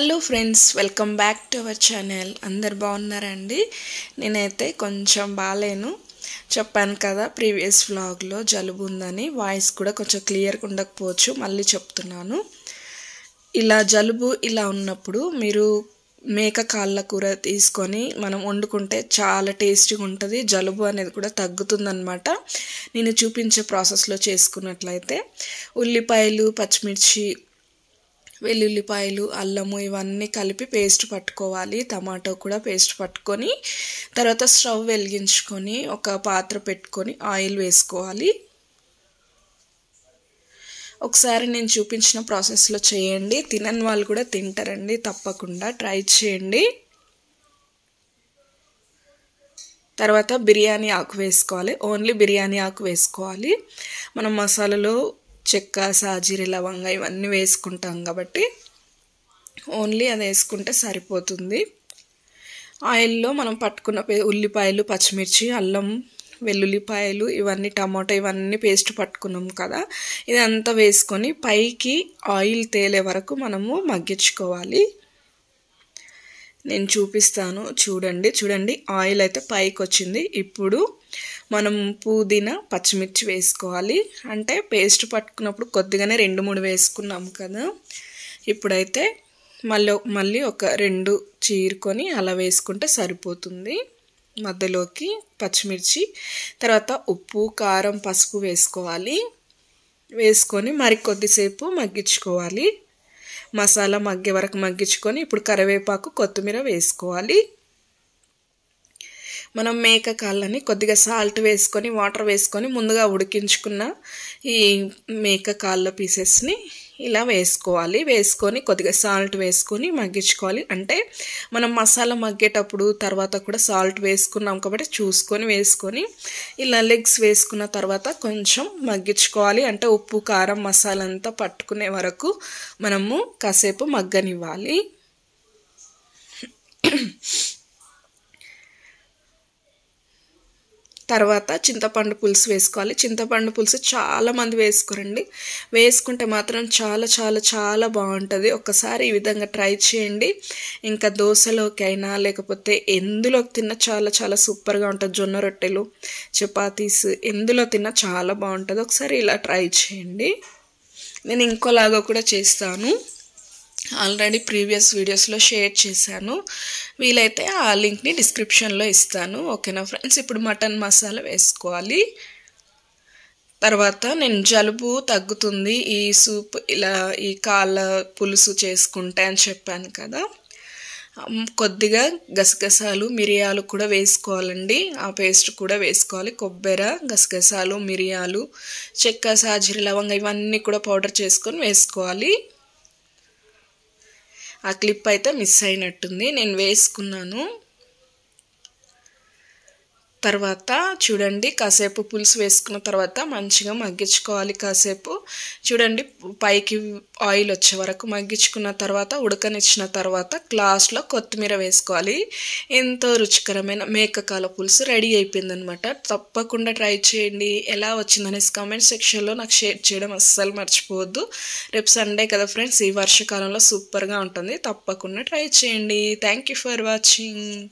Hello friends welcome back to our channel అందరు బాగున్నారండి? నేనైతే కొంచెం బాగాలేను. చెప్పాను కదా ప్రీవియస్ వ్లాగ్లో జలుబు ఉందని. వాయిస్ కూడా కొంచెం క్లియర్గా ఉండకపోవచ్చు మళ్ళీ చెప్తున్నాను. ఇలా జలుబు ఇలా ఉన్నప్పుడు మీరు మేక కాళ్ళ కూర తీసుకొని మనం వండుకుంటే చాలా టేస్టీగా ఉంటుంది జలుబు అనేది కూడా తగ్గుతుందన్నమాట. నేను చూపించే ప్రాసెస్లో చేసుకున్నట్లయితే ఉల్లిపాయలు పచ్చిమిర్చి వెల్లుల్లిపాయలు అల్లము ఇవన్నీ కలిపి పేస్ట్ పట్టుకోవాలి. టమాటో కూడా పేస్ట్ పట్టుకొని తర్వాత స్టవ్ వెలిగించుకొని ఒక పాత్ర పెట్టుకొని ఆయిల్ వేసుకోవాలి. ఒకసారి నేను చూపించిన ప్రాసెస్లో చేయండి. తినని వాళ్ళు కూడా తింటారండి తప్పకుండా ట్రై చేయండి. తర్వాత బిర్యానీ ఆకు వేసుకోవాలి. ఓన్లీ బిర్యానీ ఆకు వేసుకోవాలి. మనం మసాలాలో చెక్క సాజీరి లవంగ ఇవన్నీ వేసుకుంటాం కాబట్టి ఓన్లీ అది వేసుకుంటే సరిపోతుంది. ఆయిల్లో మనం పట్టుకున్న ఉల్లిపాయలు పచ్చిమిర్చి అల్లం వెల్లుల్లిపాయలు ఇవన్నీ టమాటో ఇవన్నీ పేస్ట్ పట్టుకున్నాం కదా ఇదంతా వేసుకొని పైకి ఆయిల్ తేలే వరకు మనము మగ్గించుకోవాలి. నేను చూపిస్తాను చూడండి చూడండి ఆయిల్ అయితే పైకి వచ్చింది ఇప్పుడు మనం పుదీనా పచ్చిమిర్చి వేసుకోవాలి. అంటే పేస్ట్ పట్టుకున్నప్పుడు కొద్దిగానే రెండు మూడు వేసుకున్నాం కదా. ఇప్పుడైతే మళ్ళీ మళ్ళీ ఒక రెండు చీరుకొని అలా వేసుకుంటే సరిపోతుంది. మధ్యలోకి పచ్చిమిర్చి తర్వాత ఉప్పు కారం పసుపు వేసుకోవాలి. వేసుకొని మరి కొద్దిసేపు మగ్గించుకోవాలి. మసాలా మగ్గే వరకు మగ్గించుకొని ఇప్పుడు కరివేపాకు కొత్తిమీర వేసుకోవాలి. మనం మేక కాళ్ళని కొద్దిగా సాల్ట్ వేసుకొని వాటర్ వేసుకొని ముందుగా ఉడికించుకున్న ఈ మేక కాళ్ళ పీసెస్ని ఇలా వేసుకోవాలి. వేసుకొని కొద్దిగా సాల్ట్ వేసుకొని మగ్గించుకోవాలి. అంటే మనం మసాలా మగ్గేటప్పుడు తర్వాత కూడా సాల్ట్ వేసుకున్నాం కాబట్టి చూసుకొని వేసుకొని ఇలా లెగ్స్ వేసుకున్న తర్వాత కొంచెం మగ్గించుకోవాలి. అంటే ఉప్పు కారం మసాలా అంతా పట్టుకునే వరకు మనము కాసేపు మగ్గనివ్వాలి. తర్వాత చింతపండు పులుసు వేసుకోవాలి. చింతపండు పులుసు చాలామంది వేసుకోరండి. వేసుకుంటే మాత్రం చాలా చాలా చాలా బాగుంటుంది. ఒక్కసారి ఈ విధంగా ట్రై చేయండి. ఇంకా దోశలోకి అయినా లేకపోతే ఎందులోకి తిన్నా చాలా చాలా సూపర్గా ఉంటుంది. జొన్న రొట్టెలు చపాతీస్ ఎందులో తిన్నా చాలా బాగుంటుంది. ఒకసారి ఇలా ట్రై చేయండి. నేను ఇంకోలాగా కూడా చేస్తాను. ఆల్రెడీ ప్రీవియస్ వీడియోస్లో షేర్ చేశాను. వీలైతే ఆ లింక్ని డిస్క్రిప్షన్లో ఇస్తాను. ఓకేనా ఫ్రెండ్స్? ఇప్పుడు మటన్ మసాలా వేసుకోవాలి. తర్వాత నేను జలుబు తగ్గుతుంది. ఈ సూప్ ఇలా ఈ కాళ్ళ పులుసు చేసుకుంటా అని చెప్పాను కదా. కొద్దిగా గసగసాలు మిరియాలు కూడా వేసుకోవాలండి. ఆ పేస్ట్ కూడా వేసుకోవాలి. కొబ్బరి గసగసాలు మిరియాలు చెక్క సాజీరి లవంగ ఇవన్నీ కూడా పౌడర్ చేసుకొని వేసుకోవాలి. ఆ క్లిప్ అయితే మిస్ అయినట్టుంది. నేను వేసుకున్నాను. తర్వాత చూడండి కాసేపు పులుసు వేసుకున్న తర్వాత మంచిగా మగ్గించుకోవాలి కాసేపు. చూడండి పైకి ఆయిల్ వచ్చే వరకు మగ్గించుకున్న తర్వాత ఉడకనిచ్చిన తర్వాత గ్లాస్లో కొత్తిమీర వేసుకోవాలి. ఎంతో రుచికరమైన మేకకాల పులుసు రెడీ అయిపోయిందనమాట తప్పకుండా ట్రై చేయండి. ఎలా వచ్చిందనేసి కామెంట్ సెక్షన్లో నాకు షేర్ చేయడం అస్సలు మర్చిపోవద్దు. రేపు సండే కదా ఫ్రెండ్స్ ఈ వర్షాకాలంలో సూపర్గా ఉంటుంది. తప్పకుండా ట్రై చేయండి. Thank you for watching